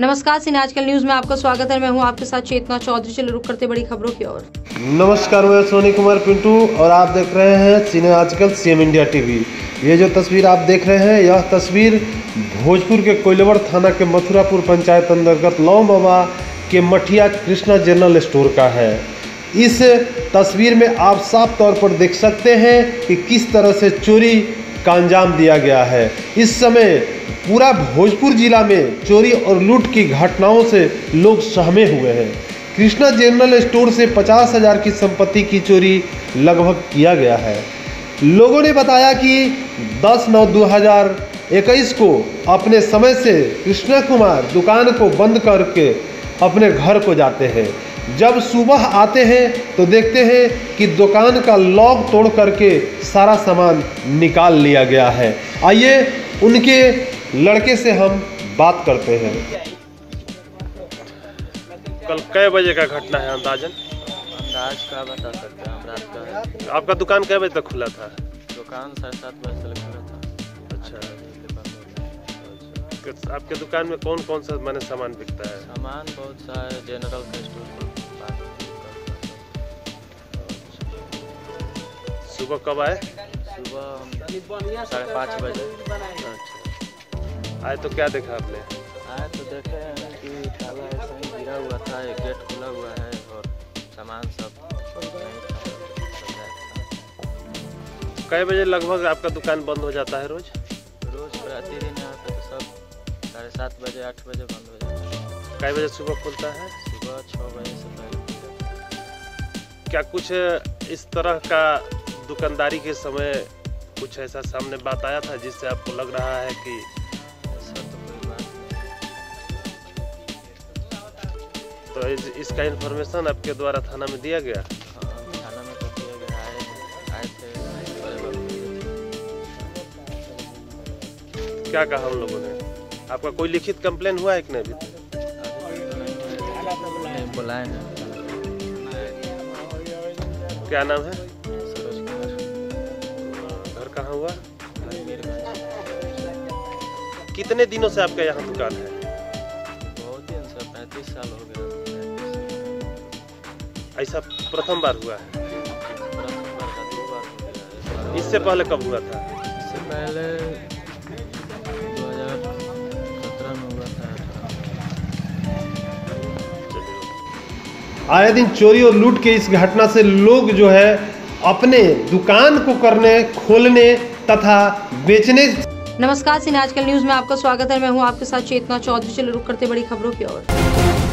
नमस्कार सिने आजकल न्यूज़ में आपका स्वागत है। मैं हूँ आपके साथ चेतना चौधरी। चलो रुक करते बड़ी खबरों की ओर। नमस्कार, मैं सोनी कुमार पिंटू और आप देख रहे हैं सिने आजकल सीएम इंडिया टीवी। ये जो तस्वीर आप देख रहे हैं, यह तस्वीर भोजपुर के कोयलवर थाना के मथुरापुर पंचायत अंतर्गत लौ बाबा के मठिया कृष्णा जनरल स्टोर का है। इस तस्वीर में आप साफ़ तौर पर देख सकते हैं कि किस तरह से चोरी का अंजाम दिया गया है। इस समय पूरा भोजपुर जिला में चोरी और लूट की घटनाओं से लोग सहमे हुए हैं। कृष्णा जनरल स्टोर से पचास हज़ार की संपत्ति की चोरी लगभग किया गया है। लोगों ने बताया कि 10 नौ 2021 को अपने समय से कृष्णा कुमार दुकान को बंद करके अपने घर को जाते हैं। जब सुबह आते हैं तो देखते हैं कि दुकान का लॉक तोड़ करके सारा सामान निकाल लिया गया है। आइए उनके लड़के से हम बात करते हैं। कल कै बजे का घटना है अंदाजन? अंदाज का बता सकते हैं रात का। आपका दुकान कै बजे तक खुला था? दुकान साढ़े सात बजे से खुला था। अच्छा। आपके दुकान में कौन कौन सा मैंने सामान बिकता है? सामान बहुत सा है जनरल का स्टोर सुबह कब आए? सुबह साढ़े पाँच बजे। अच्छा। आए तो क्या देखा आपने? आए तो देखे हैं कि ताला ऐसे ही गिरा हुआ था एक गेट खुला हुआ है और सामान सब नहीं था, सब गायब था। कै बजे लगभग आपका दुकान बंद हो जाता है रोज? रोज प्रतिदिन यहाँ पे तो सब साढ़े सात बजे आठ बजे बंद हो जाता है। कई बजे सुबह खुलता है? सुबह छः बजे से पहले। क्या कुछ इस तरह का दुकानदारी के समय कुछ ऐसा सामने बात आया था जिससे आपको लग रहा है कि तो इस, इसका इन्फॉर्मेशन आपके द्वारा थाना में दिया गया? थाना में दिया गया आए आए थे बड़े बाबू क्या कहा हम लोगों ने? आपका कोई लिखित कंप्लेन हुआ है कि नहीं अभी बुलाए हैं क्या नाम है? कितने दिनों से आपका यहाँ दुकान है? बहुत दिन से पैंतीस साल हो गया ऐसा प्रथम बार हुआ है? प्रथम बार का दो बार हो गया एक बार इससे पहले कब हुआ था? इससे पहले में हुआ था। आए दिन चोरी और लूट के इस घटना से लोग जो है अपने दुकान को करने खोलने तथा बेचने नमस्कार सिने आजकल न्यूज़ में आपका स्वागत है। मैं हूँ आपके साथ चेतना चौधरी। चलो रुक करते बड़ी खबरों की ओर।